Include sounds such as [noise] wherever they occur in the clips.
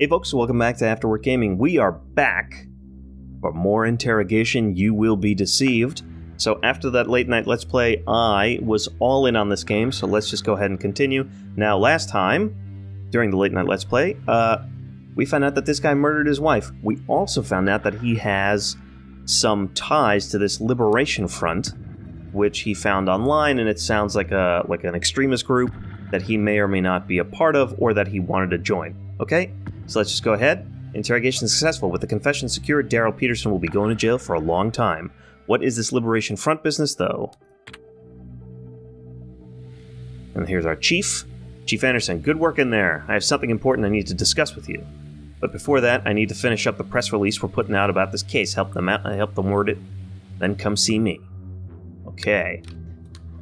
Hey folks, welcome back to Afterwork Gaming. We are back for more interrogation. You will be deceived. So after that late night let's play, I was all in on this game, so let's just go ahead and continue. Now, last time, during the late night let's play, uh, we found out that this guy murdered his wife. We also found out that he has some ties to this liberation front, which he found online, and it sounds like a like an extremist group that he may or may not be a part of, or that he wanted to join. Okay, so let's just go ahead. Interrogation successful. With the confession secured, Daryl Peterson will be going to jail for a long time. What is this Liberation Front business, though? And here's our chief. Chief Anderson, good work in there. I have something important I need to discuss with you. But before that, I need to finish up the press release we're putting out about this case. Help them out. I Help them word it. Then come see me. Okay.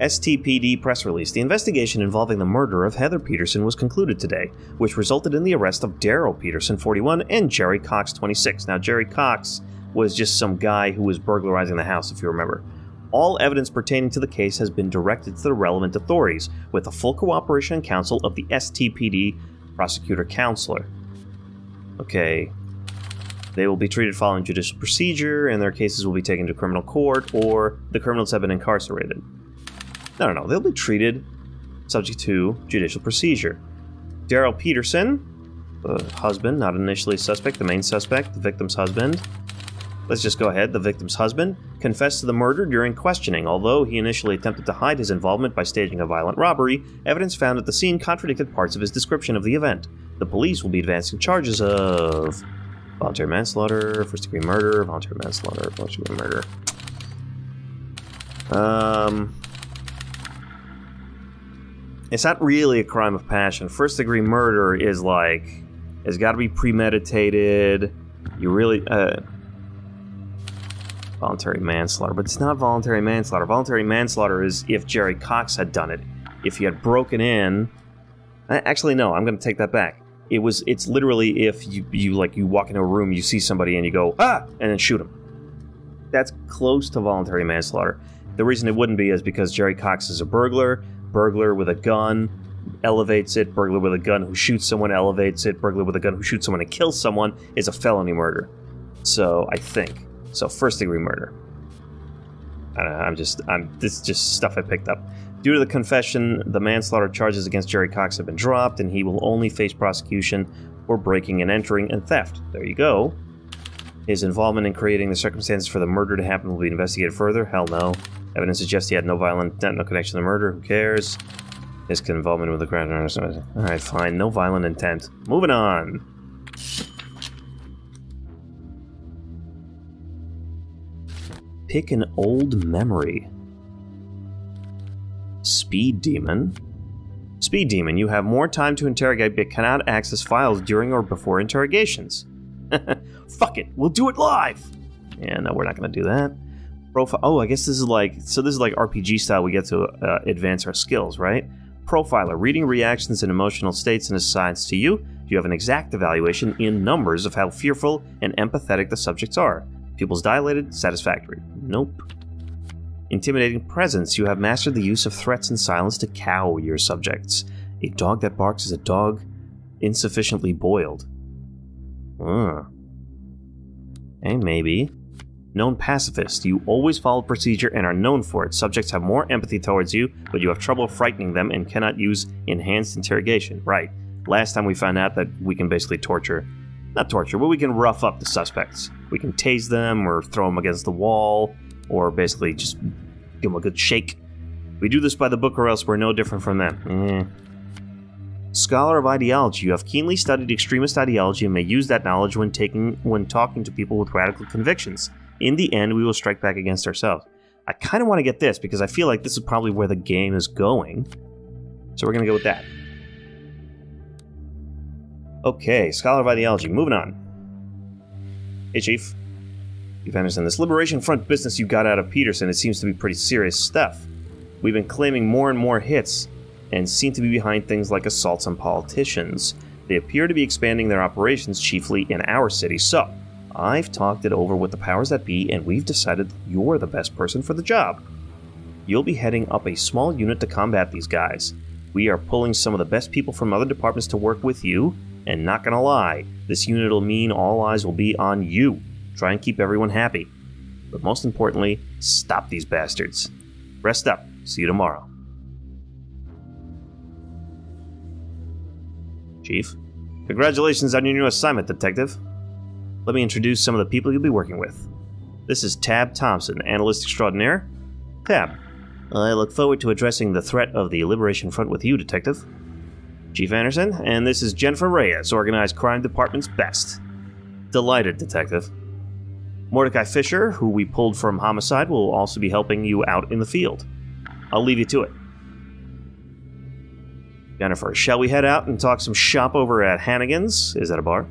STPD press release. The investigation involving the murder of Heather Peterson was concluded today, which resulted in the arrest of Daryl Peterson, 41, and Jerry Cox, 26. Now, Jerry Cox was just some guy who was burglarizing the house, if you remember. All evidence pertaining to the case has been directed to the relevant authorities, with the full cooperation and counsel of the STPD prosecutor counselor. Okay. They will be treated following judicial procedure, and their cases will be taken to criminal court, or the criminals have been incarcerated. No, no. They'll be treated subject to judicial procedure. Daryl Peterson, the husband, not initially suspect, the main suspect, the victim's husband. Let's just go ahead. The victim's husband confessed to the murder during questioning. Although he initially attempted to hide his involvement by staging a violent robbery, evidence found at the scene contradicted parts of his description of the event. The police will be advancing charges of voluntary manslaughter, first degree murder, voluntary manslaughter, first degree murder. Um, it's not really a crime of passion. First degree murder is like it's got to be premeditated. You really uh, voluntary manslaughter, but it's not voluntary manslaughter. Voluntary manslaughter is if Jerry Cox had done it. If he had broken in, actually no, I'm going to take that back. It was it's literally if you you like you walk into a room, you see somebody and you go ah, and then shoot him. That's close to voluntary manslaughter. The reason it wouldn't be is because Jerry Cox is a burglar burglar with a gun elevates it, burglar with a gun who shoots someone elevates it, burglar with a gun who shoots someone and kills someone is a felony murder. So I think so. First degree murder. I don't know, I'm just I'm this is just stuff I picked up. Due to the confession, the manslaughter charges against Jerry Cox have been dropped, and he will only face prosecution for breaking and entering and theft. There you go. His involvement in creating the circumstances for the murder to happen will be investigated further. Hell no. Evidence suggests he had no violent intent, no connection to the murder. Who cares? His involvement with the crime. Alright, fine. No violent intent. Moving on. Pick an old memory. Speed Demon. Speed Demon, you have more time to interrogate but cannot access files during or before interrogations. [laughs] Fuck it, we'll do it live! Yeah, no, we're not gonna do that profile. Oh, I guess this is like so. This is like RPG style. We get to uh, advance our skills, right? Profiler, reading reactions and emotional states and assigns to you. You have an exact evaluation in numbers of how fearful and empathetic the subjects are. Pupils dilated, satisfactory. Nope. Intimidating presence. You have mastered the use of threats and silence to cow your subjects. A dog that barks is a dog insufficiently boiled. Uh. Hey, maybe. Known pacifist, you always follow procedure and are known for it. Subjects have more empathy towards you, but you have trouble frightening them and cannot use enhanced interrogation. Right. Last time we found out that we can basically torture, not torture, but we can rough up the suspects. We can tase them or throw them against the wall or basically just give them a good shake. We do this by the book or else we're no different from them. Eh. Scholar of ideology, you have keenly studied extremist ideology and may use that knowledge when taking when talking to people with radical convictions in the end, we will strike back against ourselves. I kind of want to get this because I feel like this is probably where the game is going. So we're going to go with that. Okay, Scholar of Ideology. Moving on. Hey, Chief. You've understand this Liberation Front business you got out of Peterson. It seems to be pretty serious stuff. We've been claiming more and more hits and seem to be behind things like assaults on politicians. They appear to be expanding their operations chiefly in our city. So, I've talked it over with the powers that be, and we've decided you're the best person for the job. You'll be heading up a small unit to combat these guys. We are pulling some of the best people from other departments to work with you, And not gonna lie, this unit will mean all eyes will be on you. Try and keep everyone happy. But most importantly, stop these bastards. Rest up. See you tomorrow. Chief, congratulations on your new assignment, Detective. Let me introduce some of the people you'll be working with. This is Tab Thompson, Analyst Extraordinaire. Tab, I look forward to addressing the threat of the Liberation Front with you, Detective. Chief Anderson, and this is Jennifer Reyes, Organized Crime Department's best. Delighted, Detective. Mordecai Fisher, who we pulled from Homicide, will also be helping you out in the field. I'll leave you to it. Jennifer, shall we head out and talk some shop over at Hannigan's? Is that a bar?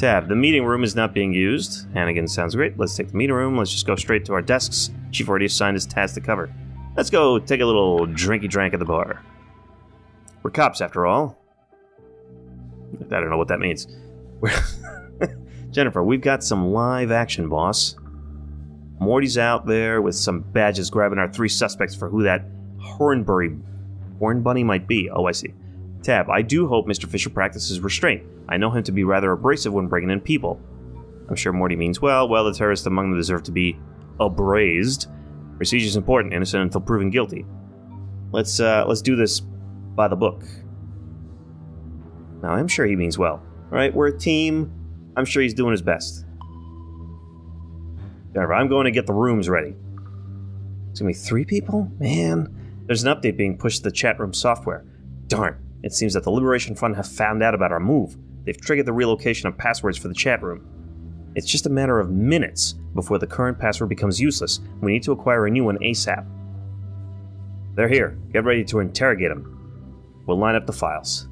Tab, the meeting room is not being used. Hannigan sounds great. Let's take the meeting room. Let's just go straight to our desks. Chief already assigned his task to cover. Let's go take a little drinky drank at the bar. We're cops, after all. I don't know what that means. [laughs] Jennifer, we've got some live action, boss. Morty's out there with some badges grabbing our three suspects for who that Hornbury Horn Bunny might be. Oh, I see. Tab, I do hope Mr. Fisher practices restraint. I know him to be rather abrasive when bringing in people. I'm sure Morty means well. Well, the terrorists among them deserve to be abrased. Procedure is important, innocent until proven guilty. Let's uh, let's do this by the book. Now, I'm sure he means well. All right, we're a team. I'm sure he's doing his best. Jennifer, I'm going to get the rooms ready. It's gonna be three people? Man, there's an update being pushed to the chat room software. Darn, it seems that the Liberation Front have found out about our move. They've triggered the relocation of passwords for the chat room. It's just a matter of minutes before the current password becomes useless. We need to acquire a new one ASAP. They're here. Get ready to interrogate them. We'll line up the files.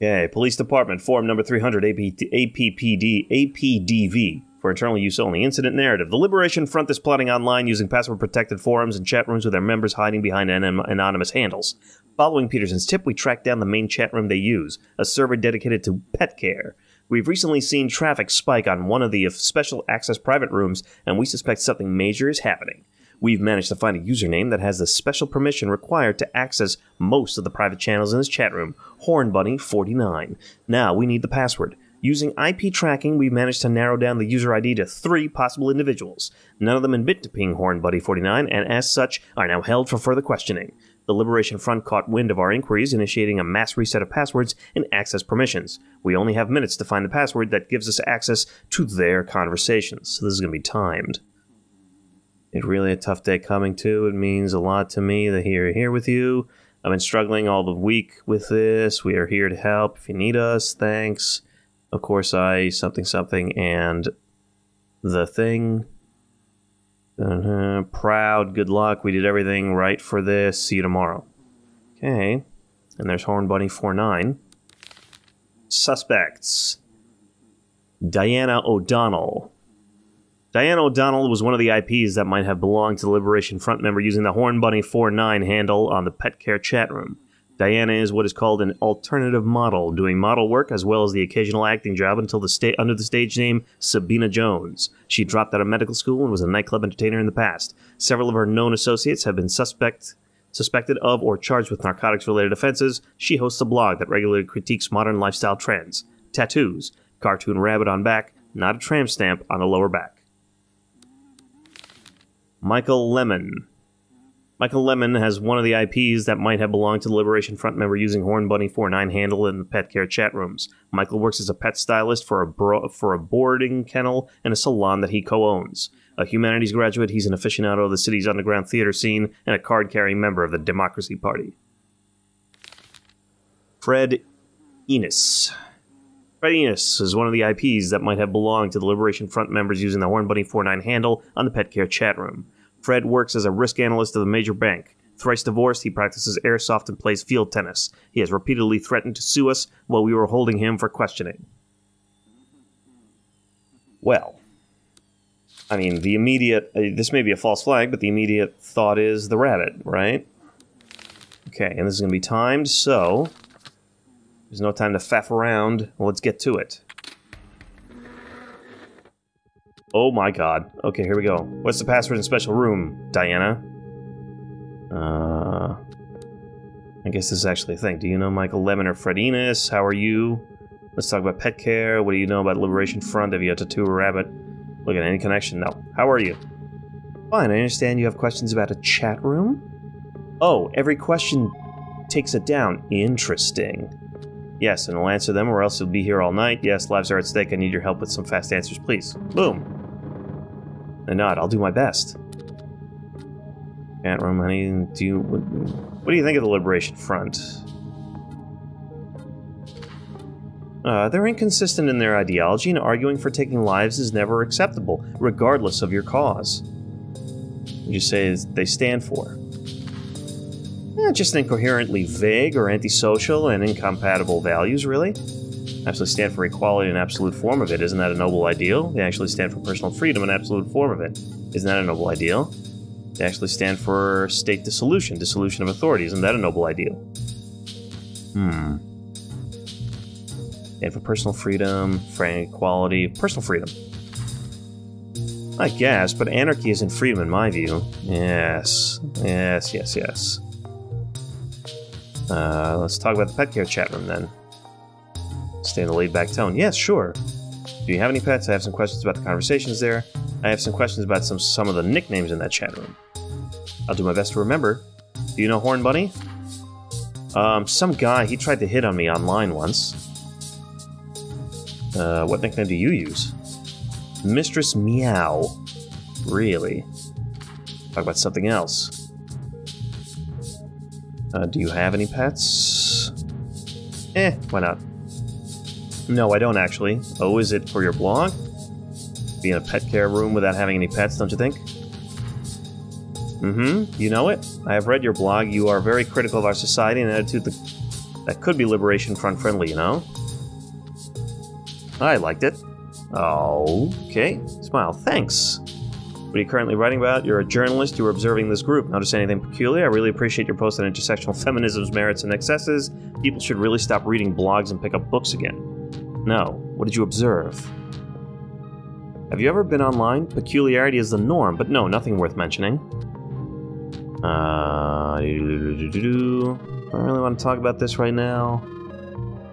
Okay, Police Department, Form number 300, AP, APPD, APDV, for internal use only. Incident narrative. The Liberation Front is plotting online using password protected forums and chat rooms with their members hiding behind anonymous handles. Following Peterson's tip, we track down the main chat room they use, a server dedicated to pet care. We've recently seen traffic spike on one of the uh, special access private rooms, and we suspect something major is happening. We've managed to find a username that has the special permission required to access most of the private channels in this chat room HornBunny49. Now we need the password. Using IP tracking, we've managed to narrow down the user ID to three possible individuals. None of them admit to being HornBunny49, and as such, are now held for further questioning. The Liberation Front caught wind of our inquiries, initiating a mass reset of passwords and access permissions. We only have minutes to find the password that gives us access to their conversations, so this is going to be timed. It's really a tough day coming to. It means a lot to me that you're here with you. I've been struggling all the week with this. We are here to help. If you need us, thanks. Of course, I something something and the thing. Uh-huh. Proud. Good luck. We did everything right for this. See you tomorrow. Okay. And there's Horn Bunny 49. Suspects. Diana O'Donnell. Diana O'Donnell was one of the IPs that might have belonged to the Liberation Front member using the Horn Bunny 49 handle on the Pet Care chat room. Diana is what is called an alternative model, doing model work as well as the occasional acting job until the sta- under the stage name Sabina Jones. She dropped out of medical school and was a nightclub entertainer in the past. Several of her known associates have been suspect suspected of or charged with narcotics related offenses. She hosts a blog that regularly critiques modern lifestyle trends. Tattoos, cartoon rabbit on back, not a tram stamp on the lower back. Michael Lemon. Michael Lemon has one of the IPs that might have belonged to the Liberation Front member using Horn Bunny 49 handle in the pet care chat rooms. Michael works as a pet stylist for a bro- for a boarding kennel and a salon that he co-owns. A humanities graduate, he's an aficionado of the city's underground theater scene and a card-carrying member of the Democracy Party. Fred Enos. Fred Enos is one of the IPs that might have belonged to the Liberation Front members using the Horn Bunny 49 handle on the pet care chat room. Fred works as a risk analyst of a major bank. Thrice divorced, he practices airsoft and plays field tennis. He has repeatedly threatened to sue us while we were holding him for questioning. Well, I mean, the immediate, uh, this may be a false flag, but the immediate thought is the rabbit, right? Okay, and this is going to be timed, so there's no time to faff around. Let's get to it. Oh my god. Okay, here we go. What's the password in special room, Diana? Uh, I guess this is actually a thing. Do you know Michael Lemon or Fred Enos? How are you? Let's talk about pet care. What do you know about Liberation Front? Have you had a tattoo or rabbit? Look at any connection? No. How are you? Fine, I understand you have questions about a chat room? Oh, every question takes it down. Interesting. Yes, and I'll answer them or else you'll be here all night. Yes, lives are at stake. I need your help with some fast answers, please. Boom. And not, I'll do my best. Room, honey. Do you, what, what do you think of the Liberation Front? Uh, they're inconsistent in their ideology, and arguing for taking lives is never acceptable, regardless of your cause. What you say they stand for? Eh, just incoherently vague or antisocial and incompatible values, really. Actually stand for equality and absolute form of it. Isn't that a noble ideal? They actually stand for personal freedom and absolute form of it. Isn't that a noble ideal? They actually stand for state dissolution, dissolution of authority. Isn't that a noble ideal? Hmm. And for personal freedom, frank equality, personal freedom. I guess, but anarchy isn't freedom in my view. Yes, yes, yes, yes. Uh, let's talk about the pet care chat room then. Stay in the laid back tone. Yes, sure. Do you have any pets? I have some questions about the conversations there. I have some questions about some some of the nicknames in that chat room. I'll do my best to remember. Do you know Horn Bunny? Um, some guy, he tried to hit on me online once. Uh, what nickname do you use? Mistress Meow. Really? Talk about something else. Uh, do you have any pets? Eh, why not? No, I don't actually. Oh, is it for your blog? Be in a pet care room without having any pets, don't you think? Mm-hmm. You know it. I have read your blog. You are very critical of our society and attitude that, could be Liberation Front friendly, you know? I liked it. Oh, okay. Smile. Thanks. What are you currently writing about? You're a journalist. You were observing this group. Notice anything peculiar? I really appreciate your post on intersectional feminism's merits and excesses. People should really stop reading blogs and pick up books again. No. What did you observe? Have you ever been online? Peculiarity is the norm, but no, nothing worth mentioning. Uh, I don't really want to talk about this right now.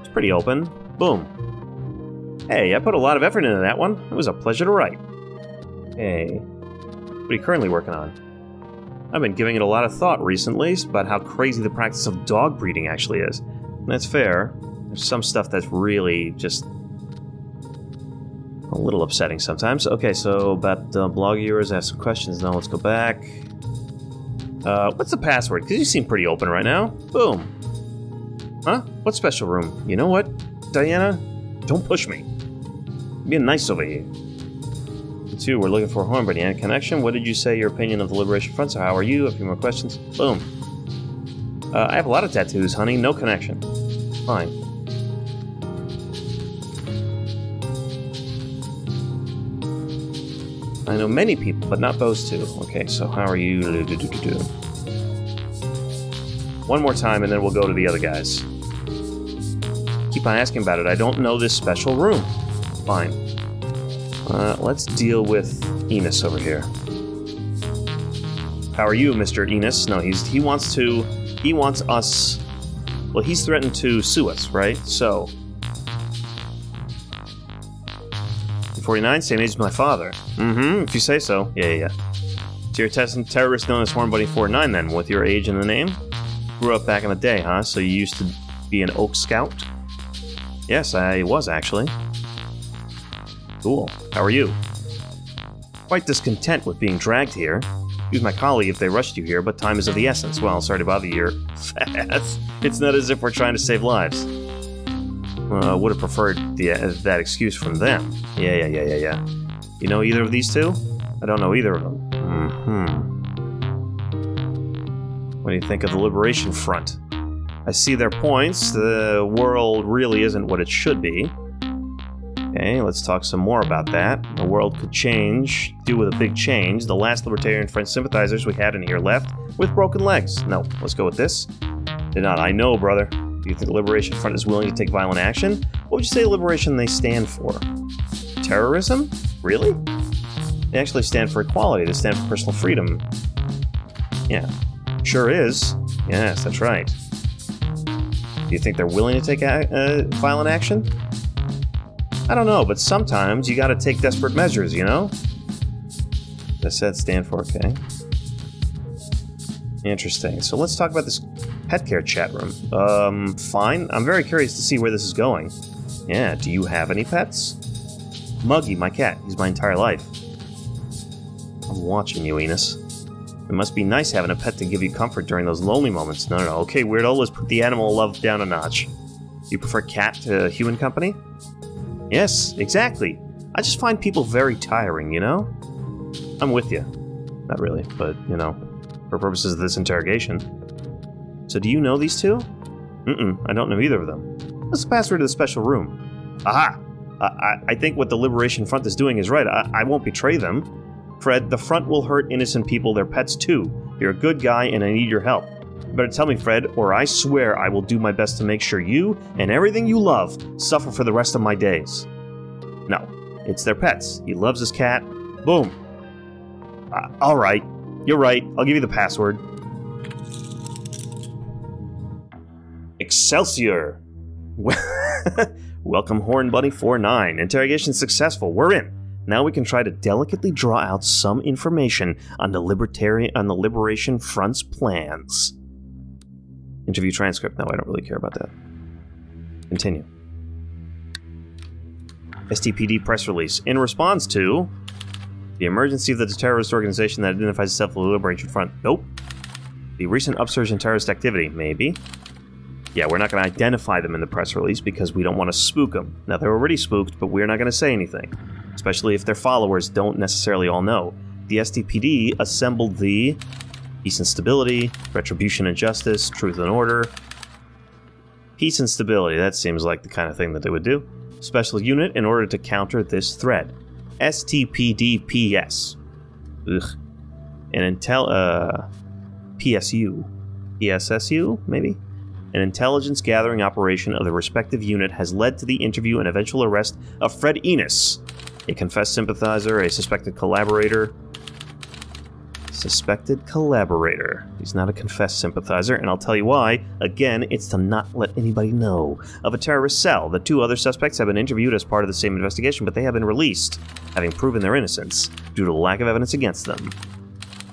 It's pretty open. Boom. Hey, I put a lot of effort into that one. It was a pleasure to write. Hey, what are you currently working on? I've been giving it a lot of thought recently about how crazy the practice of dog breeding actually is. And that's fair. There's some stuff that's really just a little upsetting sometimes. Okay, so about the blog viewers, I have some questions. Now let's go back. Uh, what's the password? Because you seem pretty open right now. Boom. Huh? What special room? You know what, Diana? Don't push me. being nice over here. Two, we're looking for a horn, Any connection? What did you say your opinion of the Liberation Front? So how are you? A few more questions. Boom. Uh, I have a lot of tattoos, honey. No connection. Fine. I know many people, but not those two. Okay, so how are you? One more time, and then we'll go to the other guys. Keep on asking about it. I don't know this special room. Fine. Uh, let's deal with Enos over here. How are you, Mr. Enos? No, he's he wants to he wants us well, he's threatened to sue us, right? So 49, same age as my father. Mm-hmm, if you say so. Yeah, yeah, yeah. So you're a terrorist known as Horn Bunny 49 then, with your age and the name? Grew up back in the day, huh? So you used to be an Oak Scout? Yes, I was actually. Cool. How are you? Quite discontent with being dragged here. Use my colleague if they rushed you here, but time is of the essence. Well, sorry to bother you. [laughs] Fast. It's not as if we're trying to save lives. Uh, would have preferred the, uh, that excuse from them. Yeah, yeah, yeah, yeah, yeah. You know either of these two? I don't know either of them. Hmm. What do you think of the Liberation Front? I see their points. The world really isn't what it should be. Okay, let's talk some more about that. The world could change, do with a big change. The last Libertarian French sympathizers we had in here left with broken legs. No, let's go with this. Did not. I know, brother. Do you think the Liberation Front is willing to take violent action? What would you say liberation they stand for? Terrorism? Really? They actually stand for equality. They stand for personal freedom. Yeah. Sure is. Yes, that's right. Do you think they're willing to take uh, violent action? I don't know, but sometimes you gotta take desperate measures, you know? The said stand for, okay. Interesting. So let's talk about this pet care chat room. Um, fine. I'm very curious to see where this is going. Yeah, do you have any pets? Muggy, my cat. He's my entire life. I'm watching you, Enos. It must be nice having a pet to give you comfort during those lonely moments. No, no, no. Okay, weirdo, let's put the animal love down a notch. You prefer cat to human company? Yes, exactly. I just find people very tiring, you know? I'm with you. Not really, but, you know, for purposes of this interrogation. So do you know these two? Mm-mm, I don't know either of them. What's the password to the special room? Aha! I, I, I think what the Liberation Front is doing is right. I, I won't betray them. Fred, the front will hurt innocent people, their pets too. You're a good guy and I need your help. You better tell me, Fred, or I swear I will do my best to make sure you and everything you love suffer for the rest of my days. No, it's their pets. He loves his cat. Boom. Uh, all right. You're right. I'll give you the password. Excelsior! [laughs] Welcome, Horn Bunny 49. Interrogation successful. We're in. Now we can try to delicately draw out some information on the libertarian on the Liberation Front's plans. Interview transcript. No, I don't really care about that. Continue. STPD press release. In response to the emergency of the terrorist organization that identifies itself as the Liberation Front. Nope. The recent upsurge in terrorist activity. Maybe. Yeah, we're not going to identify them in the press release because we don't want to spook them. Now, they're already spooked, but we're not going to say anything, especially if their followers don't necessarily all know. The STPD assembled the Peace and Stability, Retribution and Justice, Truth and Order. Peace and Stability, that seems like the kind of thing that they would do. Special unit in order to counter this threat. STPDPS. Ugh. An intel, uh, PSU. PSSU, maybe? An intelligence gathering operation of the respective unit has led to the interview and eventual arrest of Fred Enos, a confessed sympathizer, a suspected collaborator. Suspected collaborator. He's not a confessed sympathizer, and I'll tell you why. Again, it's to not let anybody know of a terrorist cell. The two other suspects have been interviewed as part of the same investigation, but they have been released, having proven their innocence due to lack of evidence against them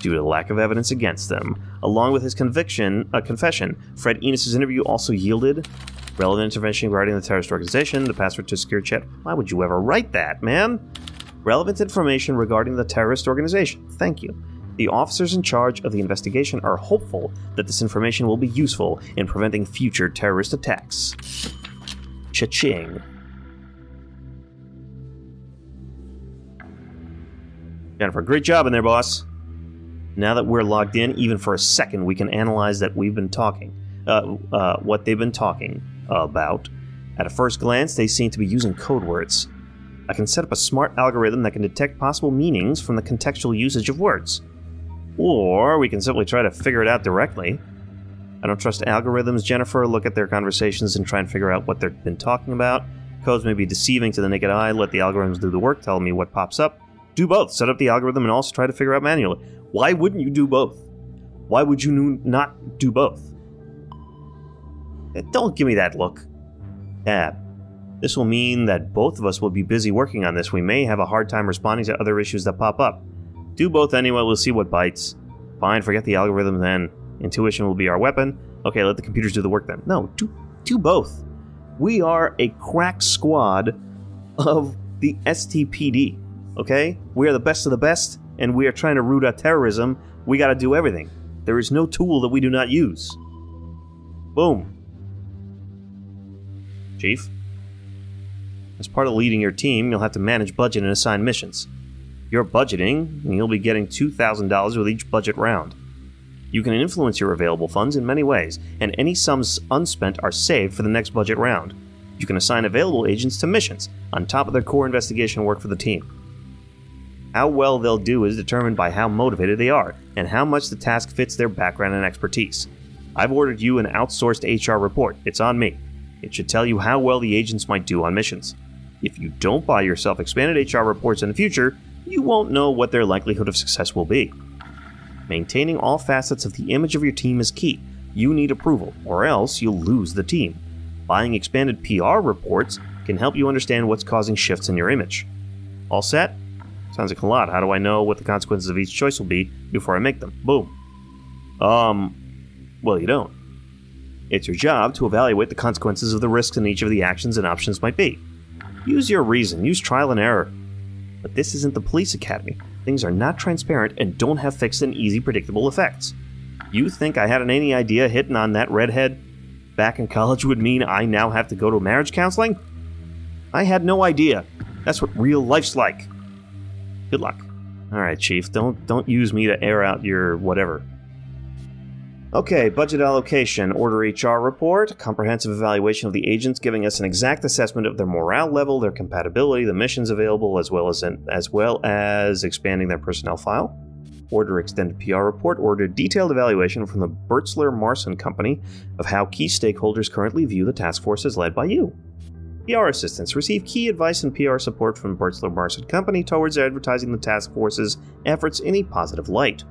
due to lack of evidence against them. Along with his conviction, uh, confession, Fred Enos' interview also yielded relevant information regarding the terrorist organization, the password to secure chat. Why would you ever write that, man? Relevant information regarding the terrorist organization. Thank you. The officers in charge of the investigation are hopeful that this information will be useful in preventing future terrorist attacks. Cha-ching. Jennifer, great job in there, boss. Now that we're logged in, even for a second, we can analyze that we've been talking, uh, uh, what they've been talking about. At a first glance, they seem to be using code words. I can set up a smart algorithm that can detect possible meanings from the contextual usage of words. Or we can simply try to figure it out directly. I don't trust algorithms, Jennifer. Look at their conversations and try and figure out what they've been talking about. Codes may be deceiving to the naked eye. Let the algorithms do the work, tell me what pops up. Do both. Set up the algorithm and also try to figure out manually. Why wouldn't you do both? Why would you not do both? Eh, don't give me that look. Yeah. This will mean that both of us will be busy working on this. We may have a hard time responding to other issues that pop up. Do both anyway, we'll see what bites. Fine, forget the algorithm then. Intuition will be our weapon. Okay, let the computers do the work then. No, do, do both. We are a crack squad of the STPD. Okay? We are the best of the best, and we are trying to root out terrorism. We gotta do everything. There is no tool that we do not use. Boom. Chief? As part of leading your team, you'll have to manage budget and assign missions. You're budgeting, and you'll be getting $2,000 with each budget round. You can influence your available funds in many ways, and any sums unspent are saved for the next budget round. You can assign available agents to missions, on top of their core investigation work for the team. How well they'll do is determined by how motivated they are, and how much the task fits their background and expertise. I've ordered you an outsourced HR report. It's on me. It should tell you how well the agents might do on missions. If you don't buy yourself expanded HR reports in the future, you won't know what their likelihood of success will be. Maintaining all facets of the image of your team is key. You need approval, or else you'll lose the team. Buying expanded PR reports can help you understand what's causing shifts in your image. All set? Sounds like a lot. How do I know what the consequences of each choice will be before I make them? Boom. Um, well, you don't. It's your job to evaluate the consequences of the risks in each of the actions and options might be. Use your reason, use trial and error. But this isn't the police academy. Things are not transparent and don't have fixed and easy predictable effects. You think I had any idea hitting on that redhead back in college would mean I now have to go to marriage counseling? I had no idea. That's what real life's like. Good luck. All right, chief, don't don't use me to air out your whatever. Okay, budget allocation, order HR report, comprehensive evaluation of the agents giving us an exact assessment of their morale level, their compatibility, the missions available, as well as in, as well as expanding their personnel file. Order extended PR report, order detailed evaluation from the Bertzler Marson Company of how key stakeholders currently view the task force as led by you. PR assistance receive key advice and PR support from Bertzler Company towards advertising the task force's efforts in a positive light.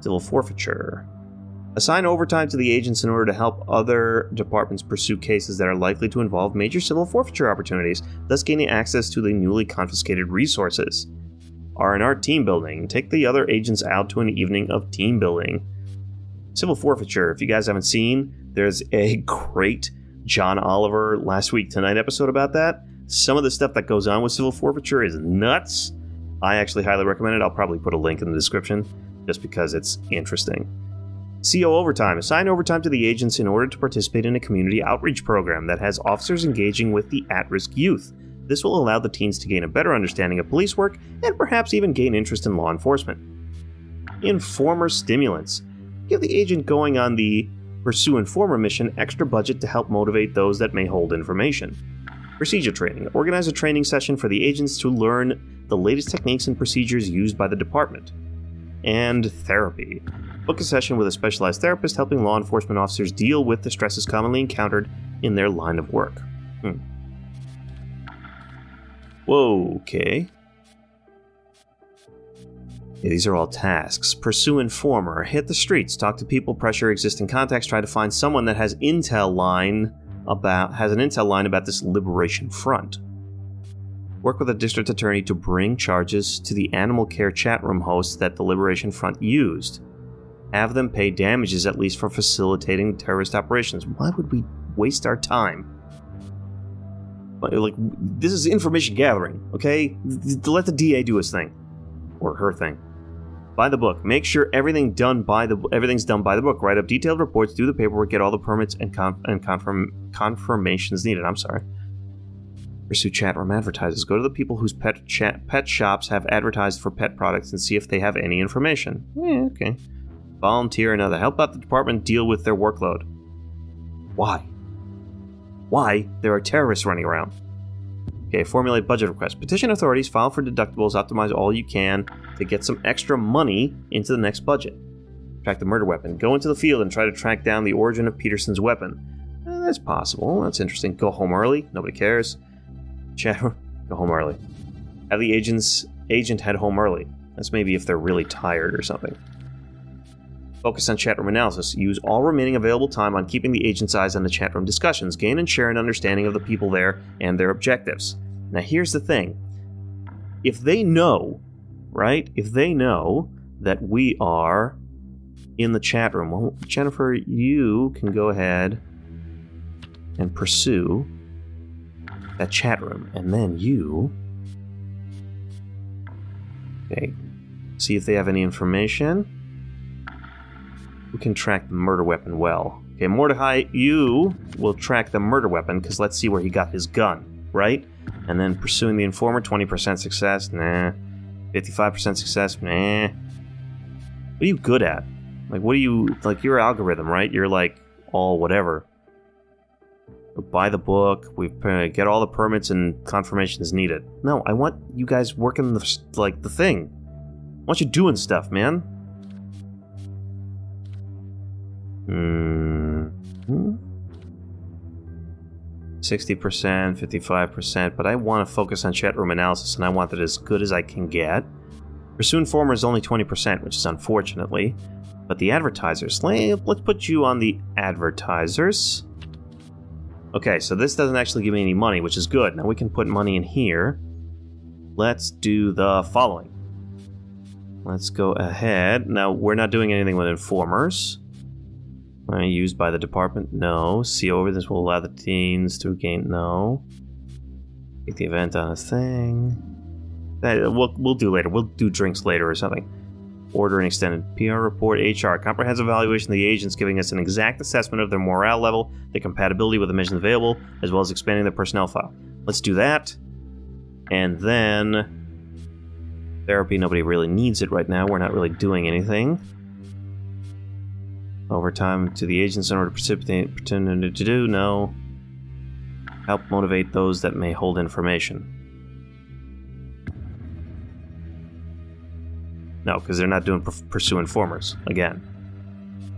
Civil forfeiture. Assign overtime to the agents in order to help other departments pursue cases that are likely to involve major civil forfeiture opportunities, thus gaining access to the newly confiscated resources. R&R team building. Take the other agents out to an evening of team building. Civil forfeiture. If you guys haven't seen, there's a [laughs] great John Oliver last week tonight episode about that. Some of the stuff that goes on with civil forfeiture is nuts. I actually highly recommend it. I'll probably put a link in the description just because it's interesting. CO Overtime. Assign overtime to the agents in order to participate in a community outreach program that has officers engaging with the at risk youth. This will allow the teens to gain a better understanding of police work and perhaps even gain interest in law enforcement. Informer Stimulants. Give the agent going on the Pursue Informer mission extra budget to help motivate those that may hold information. Procedure training. Organize a training session for the agents to learn the latest techniques and procedures used by the department. And therapy. Book a session with a specialized therapist helping law enforcement officers deal with the stresses commonly encountered in their line of work. Hmm. Whoa, okay. These are all tasks. Pursue informer, hit the streets, talk to people, pressure existing contacts, try to find someone that has intel line about has an intel line about this liberation front. Work with a district attorney to bring charges to the animal care chat room hosts that the Liberation Front used. Have them pay damages at least for facilitating terrorist operations. Why would we waste our time? Like, this is information gathering, okay? Let the DA do his thing. Or her thing. By the book. Make sure everything done by the everything's done by the book. Write up detailed reports, do the paperwork, get all the permits and, con- and confirm confirmations needed. I'm sorry. Pursue chat room advertisers. Go to the people whose pet chat, pet shops have advertised for pet products and see if they have any information. Yeah, okay volunteer another. Help out the department deal with their workload. Why? Why? There are terrorists running around. Okay, formulate budget requests. Petition authorities, file for deductibles, optimize all you can to get some extra money into the next budget. Track the murder weapon. Go into the field and try to track down the origin of Peterson's weapon. Eh, that's possible. That's interesting. Go home early. Nobody cares. Chat. [laughs] Go home early. Have the agent's agent head home early. That's maybe if they're really tired or something. Focus on chatroom analysis. Use all remaining available time on keeping the agent's eyes on the chatroom discussions. Gain and share an understanding of the people there and their objectives. Now, here's the thing if they know, right, if they know that we are in the chat room, well, Jennifer, you can go ahead and pursue that chat room, and then you. Okay, see if they have any information who can track the murder weapon well. Okay, Mordecai, you will track the murder weapon because let's see where he got his gun, right? And then pursuing the informer, 20% success, nah. 55% success, nah. What are you good at? Like, what are you, like, your algorithm, right? You're like, all whatever. Buy the book, we uh, get all the permits and confirmations needed. No, I want you guys working the, like, the thing. I want you doing stuff, man. Mm-hmm. 60%, 55%, but I want to focus on chat room analysis and I want that as good as I can get. Pursue Informer is only 20%, which is unfortunately. But the advertisers, let's put you on the advertisers. Okay, so this doesn't actually give me any money, which is good. Now we can put money in here. Let's do the following. Let's go ahead. Now, we're not doing anything with informers. Used by the department? No. See over this will allow the teens to gain? No. Take the event on a thing. That, we'll, we'll do later. We'll do drinks later or something. Order an extended PR report. HR. Comprehensive evaluation of the agents giving us an exact assessment of their morale level, the compatibility with the missions available, as well as expanding the personnel file. Let's do that. And then... Therapy, nobody really needs it right now. We're not really doing anything. Overtime to the agents in order to precipitate pretending to do, no. Help motivate those that may hold information. No, because they're not doing pursue informers again.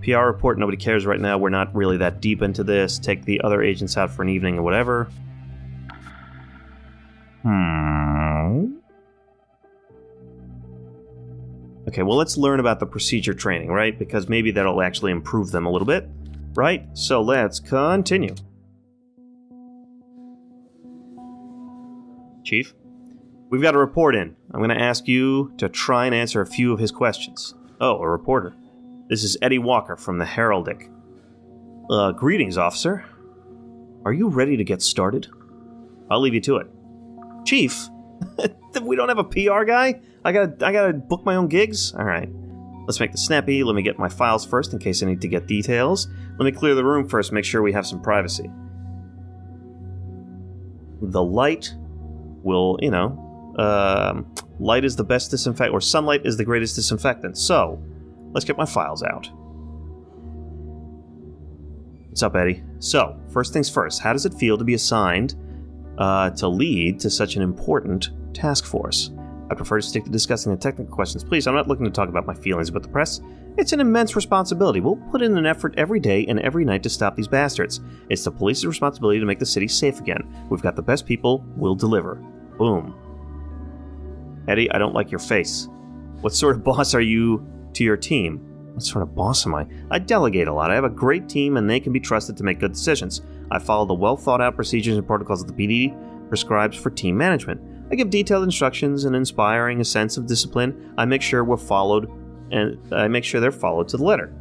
PR report, nobody cares right now. We're not really that deep into this. Take the other agents out for an evening or whatever. Hmm. Okay, well, let's learn about the procedure training, right? Because maybe that'll actually improve them a little bit, right? So let's continue. Chief? We've got a report in. I'm going to ask you to try and answer a few of his questions. Oh, a reporter. This is Eddie Walker from the Heraldic. Uh, greetings, officer. Are you ready to get started? I'll leave you to it. Chief, [laughs] we don't have a PR guy? I gotta, I gotta book my own gigs? Alright. Let's make this snappy. Let me get my files first in case I need to get details. Let me clear the room first, make sure we have some privacy. The light will, you know, um, light is the best disinfectant, or sunlight is the greatest disinfectant. So, let's get my files out. What's up, Eddie? So, first things first, how does it feel to be assigned uh, to lead to such an important task force? I prefer to stick to discussing the technical questions. Please, I'm not looking to talk about my feelings about the press. It's an immense responsibility. We'll put in an effort every day and every night to stop these bastards. It's the police's responsibility to make the city safe again. We've got the best people, we'll deliver. Boom. Eddie, I don't like your face. What sort of [laughs] boss are you to your team? What sort of boss am I? I delegate a lot. I have a great team and they can be trusted to make good decisions. I follow the well thought out procedures and protocols that the PD prescribes for team management. I give detailed instructions and inspiring a sense of discipline. I make sure we're followed and I make sure they're followed to the letter.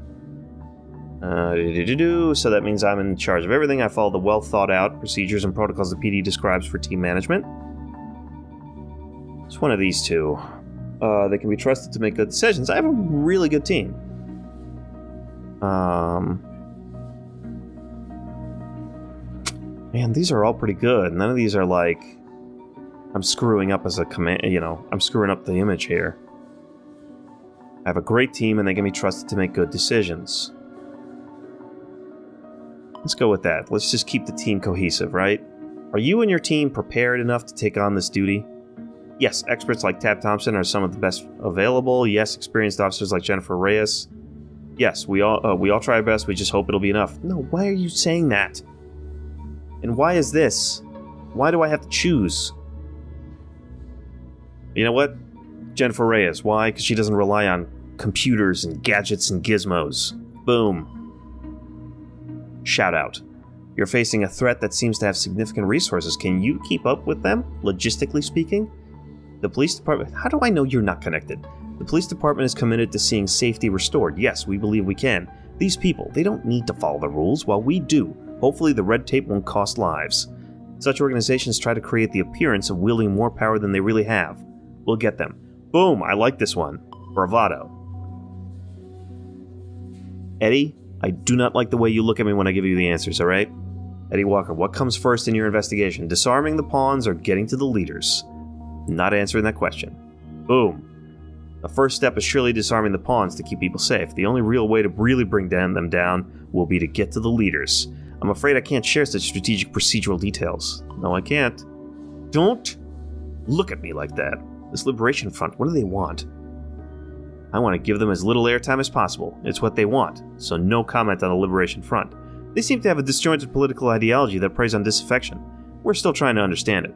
Uh, so that means I'm in charge of everything. I follow the well thought out procedures and protocols the PD describes for team management. It's one of these two. Uh, they can be trusted to make good decisions. I have a really good team. Um, man, these are all pretty good. None of these are like I'm screwing up as a command. You know, I'm screwing up the image here. I have a great team, and they can be trusted to make good decisions. Let's go with that. Let's just keep the team cohesive, right? Are you and your team prepared enough to take on this duty? Yes, experts like Tab Thompson are some of the best available. Yes, experienced officers like Jennifer Reyes. Yes, we all uh, we all try our best. We just hope it'll be enough. No, why are you saying that? And why is this? Why do I have to choose? You know what? Jennifer Reyes. Why? Because she doesn't rely on computers and gadgets and gizmos. Boom. Shout out. You're facing a threat that seems to have significant resources. Can you keep up with them, logistically speaking? The police department. How do I know you're not connected? The police department is committed to seeing safety restored. Yes, we believe we can. These people, they don't need to follow the rules, while we do. Hopefully, the red tape won't cost lives. Such organizations try to create the appearance of wielding more power than they really have. We'll get them. Boom, I like this one. Bravado. Eddie, I do not like the way you look at me when I give you the answers, alright? Eddie Walker, what comes first in your investigation? Disarming the pawns or getting to the leaders? Not answering that question. Boom. First step is surely disarming the pawns to keep people safe. The only real way to really bring them down will be to get to the leaders. I'm afraid I can't share such strategic procedural details. No, I can't. Don't look at me like that. This Liberation Front, what do they want? I want to give them as little airtime as possible. It's what they want, so no comment on the Liberation Front. They seem to have a disjointed political ideology that preys on disaffection. We're still trying to understand it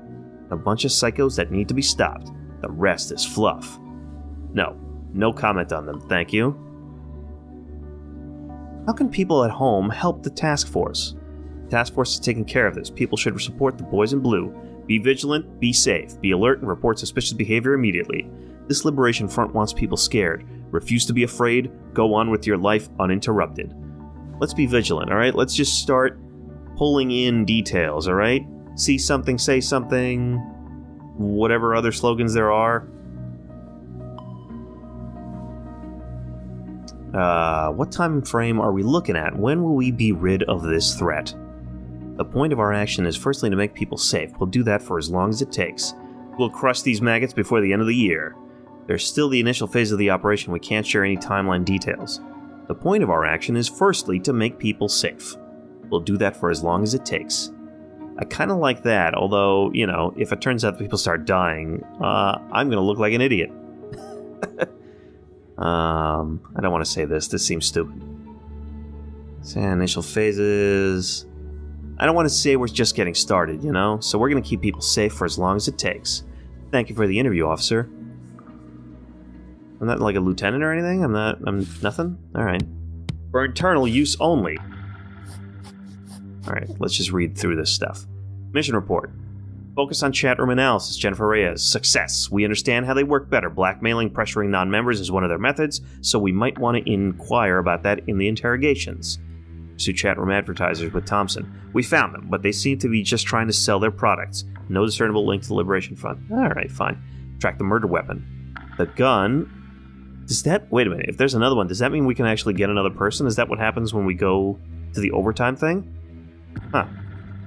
a bunch of psychos that need to be stopped. The rest is fluff. No, no comment on them, thank you. How can people at home help the task force? Task Force is taking care of this. People should support the boys in blue. Be vigilant, be safe, be alert, and report suspicious behavior immediately. This Liberation Front wants people scared. Refuse to be afraid. Go on with your life uninterrupted. Let's be vigilant, alright? Let's just start pulling in details, alright? See something, say something, whatever other slogans there are. Uh, what time frame are we looking at? When will we be rid of this threat? The point of our action is firstly to make people safe. We'll do that for as long as it takes. We'll crush these maggots before the end of the year. There's still the initial phase of the operation. We can't share any timeline details. The point of our action is firstly to make people safe. We'll do that for as long as it takes. I kind of like that, although, you know, if it turns out that people start dying, uh, I'm going to look like an idiot. [laughs] um, I don't want to say this, this seems stupid. Say initial phases. I don't want to say we're just getting started, you know? So we're going to keep people safe for as long as it takes. Thank you for the interview, officer. I'm not like a lieutenant or anything? I'm not. I'm nothing? Alright. For internal use only. Alright, let's just read through this stuff. Mission report. Focus on chat room analysis, Jennifer Reyes. Success. We understand how they work better. Blackmailing, pressuring non members is one of their methods, so we might want to inquire about that in the interrogations. Pursue chat room advertisers with Thompson. We found them, but they seem to be just trying to sell their products. No discernible link to the Liberation Front. Alright, fine. Track the murder weapon. The gun. Does that. Wait a minute. If there's another one, does that mean we can actually get another person? Is that what happens when we go to the overtime thing? Huh.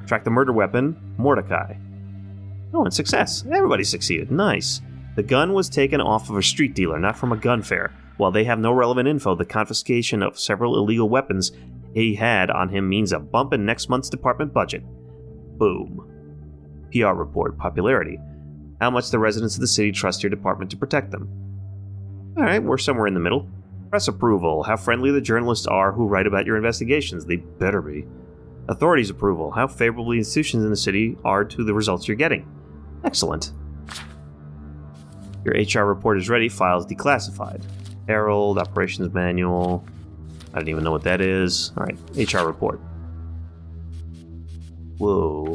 Track the murder weapon, Mordecai. Oh, and success. Everybody succeeded. Nice. The gun was taken off of a street dealer, not from a gun fair. While they have no relevant info, the confiscation of several illegal weapons he had on him means a bump in next month's department budget. Boom. PR report popularity. How much the residents of the city trust your department to protect them. Alright, we're somewhere in the middle. Press approval. How friendly the journalists are who write about your investigations. They better be. Authorities' approval. How favorably institutions in the city are to the results you're getting. Excellent. Your HR report is ready. Files declassified. Herald, Operations Manual. I don't even know what that is. Alright, HR report. Whoa.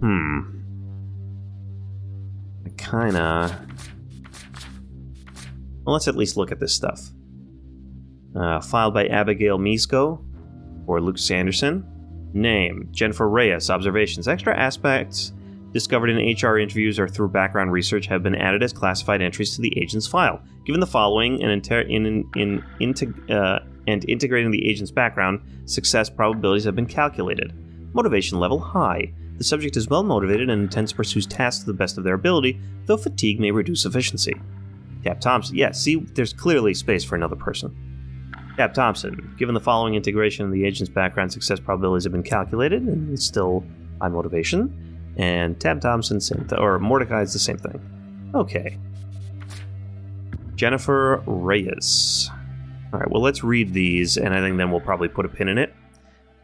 Hmm. I kinda. Well, let's at least look at this stuff. Uh, filed by Abigail Misko or Luke Sanderson. Name Jennifer Reyes. Observations. Extra aspects discovered in HR interviews or through background research have been added as classified entries to the agent's file. Given the following and, inter- in, in, in, uh, and integrating the agent's background, success probabilities have been calculated. Motivation level high. The subject is well motivated and intends to pursue tasks to the best of their ability, though fatigue may reduce efficiency. Cap Thompson. Yes, yeah, see, there's clearly space for another person. Cap Thompson. Given the following integration the agent's background, success probabilities have been calculated, and it's still high motivation. And Tab Thompson, same thing. Or Mordecai is the same thing. Okay. Jennifer Reyes. Alright, well, let's read these, and I think then we'll probably put a pin in it.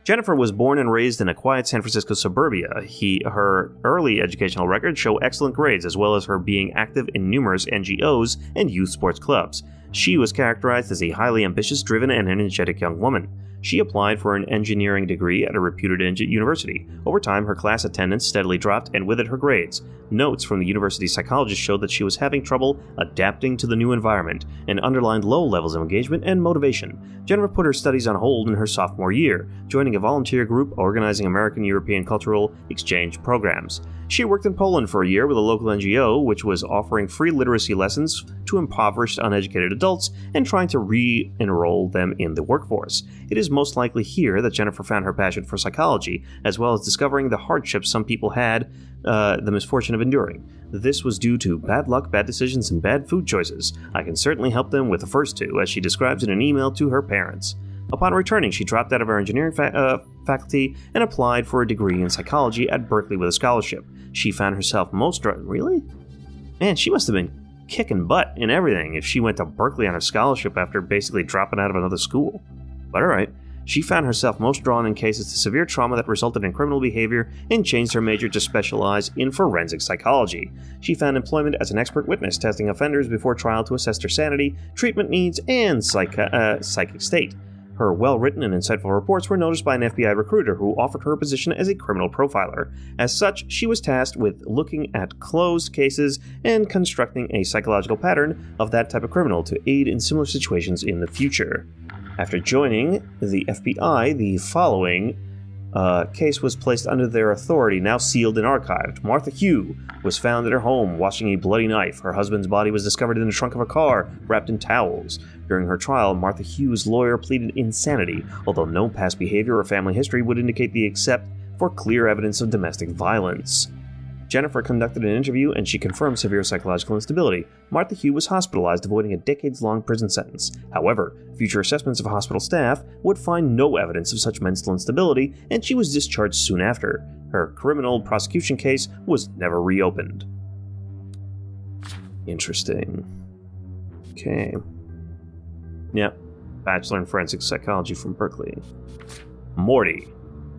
Jennifer was born and raised in a quiet San Francisco suburbia. He, her early educational records show excellent grades, as well as her being active in numerous NGOs and youth sports clubs. She was characterized as a highly ambitious, driven, and energetic young woman. She applied for an engineering degree at a reputed university. Over time, her class attendance steadily dropped, and with it, her grades. Notes from the university psychologist showed that she was having trouble adapting to the new environment and underlined low levels of engagement and motivation. Jennifer put her studies on hold in her sophomore year, joining a volunteer group organizing American European cultural exchange programs. She worked in Poland for a year with a local NGO, which was offering free literacy lessons to impoverished, uneducated adults and trying to re enroll them in the workforce. It is most likely here that Jennifer found her passion for psychology, as well as discovering the hardships some people had uh, the misfortune of enduring. This was due to bad luck, bad decisions, and bad food choices. I can certainly help them with the first two, as she describes in an email to her parents. Upon returning, she dropped out of her engineering fa- uh, faculty and applied for a degree in psychology at Berkeley with a scholarship. She found herself most dra- really, man, she must have been kicking butt in everything if she went to Berkeley on a scholarship after basically dropping out of another school. But all right. She found herself most drawn in cases to severe trauma that resulted in criminal behavior and changed her major to specialize in forensic psychology. She found employment as an expert witness, testing offenders before trial to assess their sanity, treatment needs, and psych- uh, psychic state. Her well written and insightful reports were noticed by an FBI recruiter who offered her a position as a criminal profiler. As such, she was tasked with looking at closed cases and constructing a psychological pattern of that type of criminal to aid in similar situations in the future. After joining the FBI, the following uh, case was placed under their authority, now sealed and archived. Martha Hugh was found at her home washing a bloody knife. Her husband's body was discovered in the trunk of a car, wrapped in towels. During her trial, Martha Hugh's lawyer pleaded insanity, although no past behavior or family history would indicate the except for clear evidence of domestic violence. Jennifer conducted an interview and she confirmed severe psychological instability. Martha Hugh was hospitalized, avoiding a decades long prison sentence. However, future assessments of hospital staff would find no evidence of such mental instability, and she was discharged soon after. Her criminal prosecution case was never reopened. Interesting. Okay. Yep. Bachelor in Forensic Psychology from Berkeley. Morty.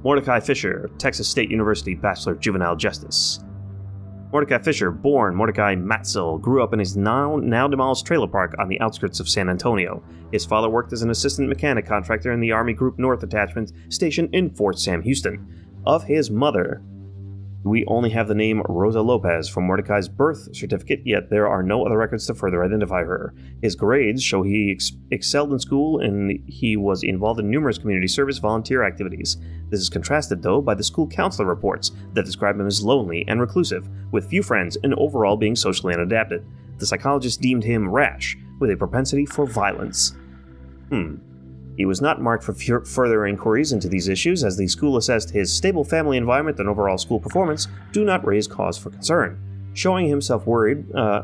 Mordecai Fisher, Texas State University Bachelor of Juvenile Justice. Mordecai Fisher, born Mordecai Matzel, grew up in his now, now demolished trailer park on the outskirts of San Antonio. His father worked as an assistant mechanic contractor in the Army Group North Detachment stationed in Fort Sam Houston. Of his mother, we only have the name Rosa Lopez from Mordecai's birth certificate, yet there are no other records to further identify her. His grades show he ex- excelled in school and he was involved in numerous community service volunteer activities. This is contrasted, though, by the school counselor reports that describe him as lonely and reclusive, with few friends and overall being socially unadapted. The psychologist deemed him rash, with a propensity for violence. Hmm. He was not marked for f- further inquiries into these issues, as the school assessed his stable family environment and overall school performance do not raise cause for concern. Showing himself worried, uh,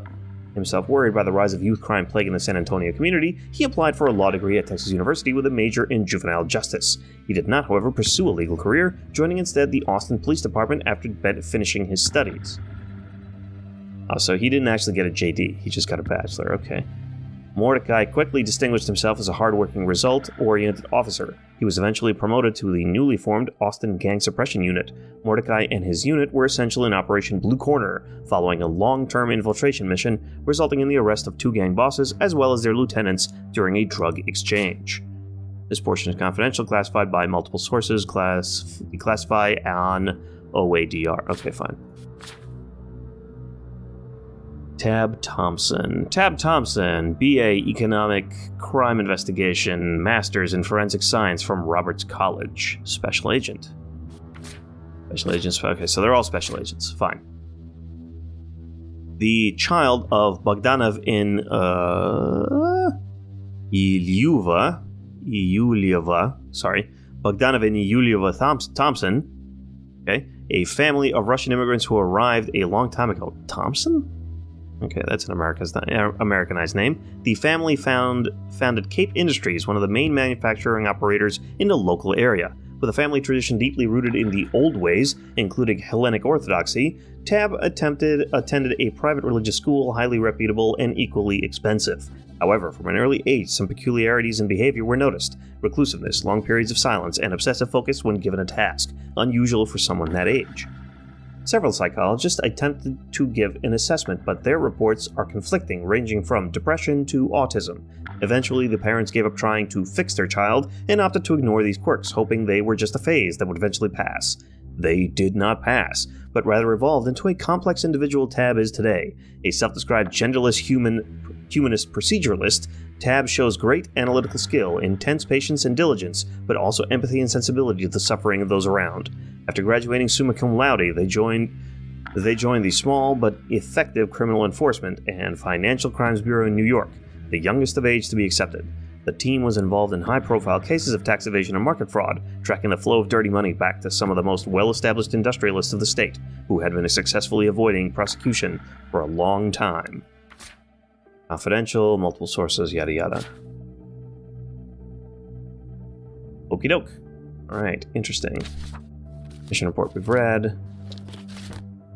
himself worried by the rise of youth crime plaguing the San Antonio community, he applied for a law degree at Texas University with a major in juvenile justice. He did not, however, pursue a legal career, joining instead the Austin Police Department after finishing his studies. Oh, so he didn't actually get a JD; he just got a bachelor. Okay. Mordecai quickly distinguished himself as a hardworking, result oriented officer. He was eventually promoted to the newly formed Austin Gang Suppression Unit. Mordecai and his unit were essential in Operation Blue Corner, following a long term infiltration mission resulting in the arrest of two gang bosses as well as their lieutenants during a drug exchange. This portion is confidential, classified by multiple sources, class classify on OADR. Okay, fine. Tab Thompson. Tab Thompson, BA Economic Crime Investigation, Masters in Forensic Science from Roberts College. Special Agent. Special Agents. Okay, so they're all special agents. Fine. The child of Bogdanov in uh, Ilyuva, Iulieva, sorry, Bogdanov and Iulieva Thompson, okay, a family of Russian immigrants who arrived a long time ago. Thompson? Okay, that's an uh, Americanized name. The family found founded Cape Industries, one of the main manufacturing operators in the local area. With a family tradition deeply rooted in the old ways, including Hellenic Orthodoxy, Tab attempted attended a private religious school, highly reputable and equally expensive. However, from an early age, some peculiarities in behavior were noticed reclusiveness, long periods of silence, and obsessive focus when given a task, unusual for someone that age. Several psychologists attempted to give an assessment, but their reports are conflicting, ranging from depression to autism. Eventually, the parents gave up trying to fix their child and opted to ignore these quirks, hoping they were just a phase that would eventually pass. They did not pass, but rather evolved into a complex individual Tab is today. A self described genderless human, humanist proceduralist, Tab shows great analytical skill, intense patience and diligence, but also empathy and sensibility to the suffering of those around. After graduating summa cum laude, they joined they joined the small but effective Criminal Enforcement and Financial Crimes Bureau in New York, the youngest of age to be accepted. The team was involved in high profile cases of tax evasion and market fraud, tracking the flow of dirty money back to some of the most well established industrialists of the state, who had been successfully avoiding prosecution for a long time. Confidential, multiple sources, yada yada. Okie doke. Alright, interesting. Mission report we've read.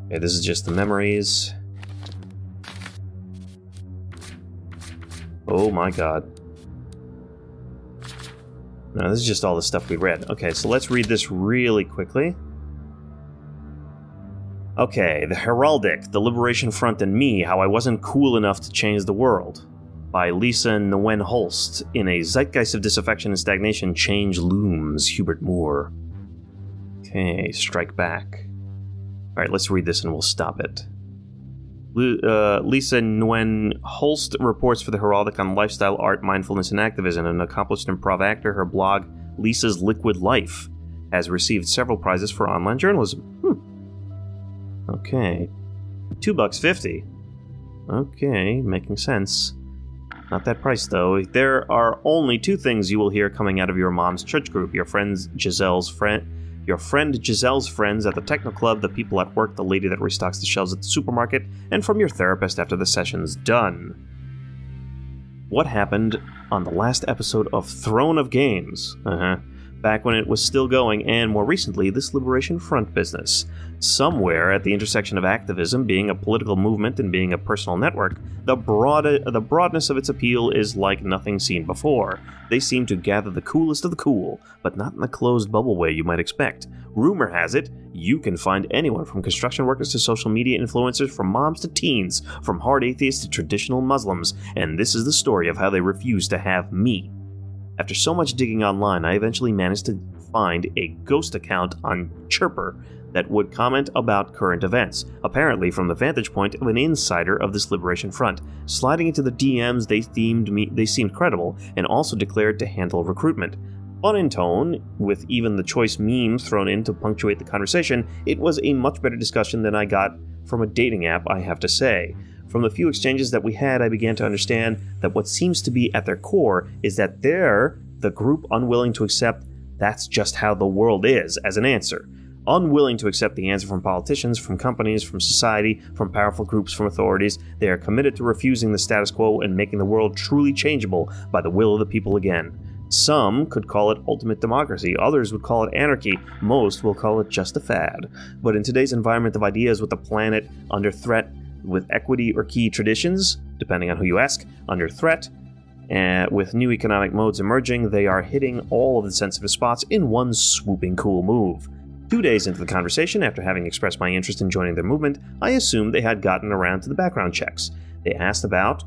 Okay, this is just the memories. Oh my god. No, this is just all the stuff we read. Okay, so let's read this really quickly. Okay, the Heraldic, the Liberation Front, and me, how I wasn't cool enough to change the world. by Lisa Nguyen Holst. In a zeitgeist of disaffection and stagnation, change looms. Hubert Moore. Okay, strike back. All right, let's read this and we'll stop it. Uh, Lisa Nguyen Holst reports for the Heraldic on lifestyle, art, mindfulness, and activism. An accomplished improv actor, her blog, Lisa's Liquid Life, has received several prizes for online journalism. Hmm. Okay. Two bucks fifty. Okay, making sense. Not that price, though. There are only two things you will hear coming out of your mom's church group your friends Giselle's friend your friend Giselle's friends at the Techno Club, the people at work, the lady that restocks the shelves at the supermarket, and from your therapist after the session's done. What happened on the last episode of Throne of Games? Uh huh. Back when it was still going, and more recently, this Liberation Front business. Somewhere at the intersection of activism, being a political movement, and being a personal network, the broad the broadness of its appeal is like nothing seen before. They seem to gather the coolest of the cool, but not in the closed bubble way you might expect. Rumor has it, you can find anyone from construction workers to social media influencers, from moms to teens, from hard atheists to traditional Muslims, and this is the story of how they refuse to have me. After so much digging online, I eventually managed to find a ghost account on Chirper that would comment about current events, apparently from the vantage point of an insider of this liberation front. Sliding into the DMs, they me they seemed credible and also declared to handle recruitment. Fun in tone, with even the choice memes thrown in to punctuate the conversation, it was a much better discussion than I got from a dating app, I have to say. From the few exchanges that we had, I began to understand that what seems to be at their core is that they're the group unwilling to accept that's just how the world is as an answer unwilling to accept the answer from politicians, from companies, from society, from powerful groups, from authorities. They are committed to refusing the status quo and making the world truly changeable by the will of the people again. Some could call it ultimate democracy, others would call it anarchy, most will call it just a fad. But in today's environment of ideas with the planet under threat, with equity or key traditions, depending on who you ask, under threat, and with new economic modes emerging, they are hitting all of the sensitive spots in one swooping cool move. Two days into the conversation, after having expressed my interest in joining their movement, I assumed they had gotten around to the background checks. They asked about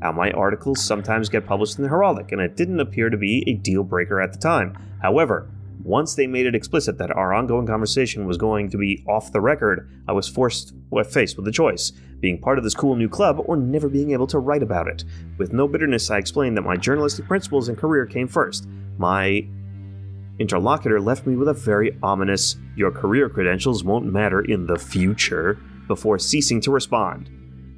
how my articles sometimes get published in the Heraldic, and it didn't appear to be a deal breaker at the time. However, once they made it explicit that our ongoing conversation was going to be off the record, I was forced faced with a choice being part of this cool new club or never being able to write about it. With no bitterness, I explained that my journalistic principles and career came first. My interlocutor left me with a very ominous, your career credentials won't matter in the future, before ceasing to respond.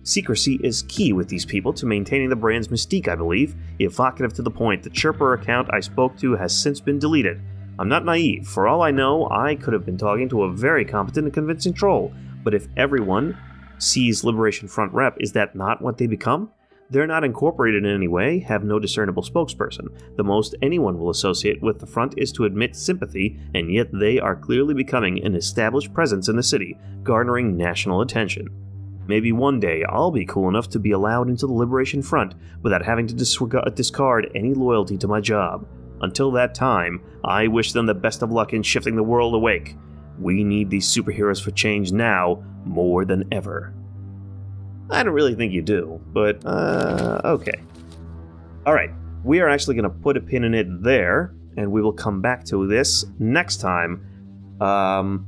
Secrecy is key with these people to maintaining the brand's mystique, I believe, evocative to the point the Chirper account I spoke to has since been deleted. I'm not naive. For all I know, I could have been talking to a very competent and convincing troll. But if everyone sees Liberation Front rep, is that not what they become? They're not incorporated in any way, have no discernible spokesperson. The most anyone will associate with the front is to admit sympathy, and yet they are clearly becoming an established presence in the city, garnering national attention. Maybe one day I'll be cool enough to be allowed into the Liberation Front without having to discard any loyalty to my job. Until that time, I wish them the best of luck in shifting the world awake. We need these superheroes for change now more than ever. I don't really think you do, but uh, okay. All right, we are actually going to put a pin in it there, and we will come back to this next time. Um,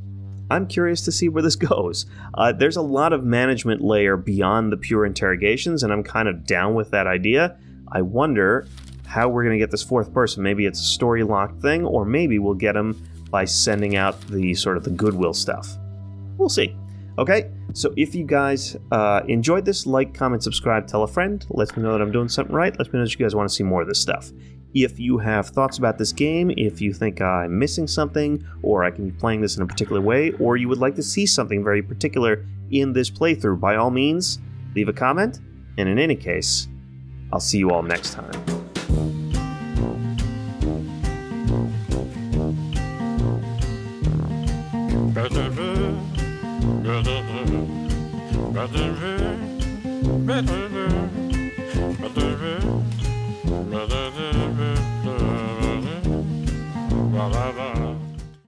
I'm curious to see where this [laughs] goes. Uh, there's a lot of management layer beyond the pure interrogations, and I'm kind of down with that idea. I wonder how we're going to get this fourth person. Maybe it's a story locked thing, or maybe we'll get him by sending out the sort of the goodwill stuff. We'll see. Okay, so if you guys uh, enjoyed this, like, comment, subscribe, tell a friend. Let me know that I'm doing something right. Let me know that you guys want to see more of this stuff. If you have thoughts about this game, if you think I'm missing something, or I can be playing this in a particular way, or you would like to see something very particular in this playthrough, by all means, leave a comment. And in any case, I'll see you all next time. Brother,